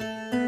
Música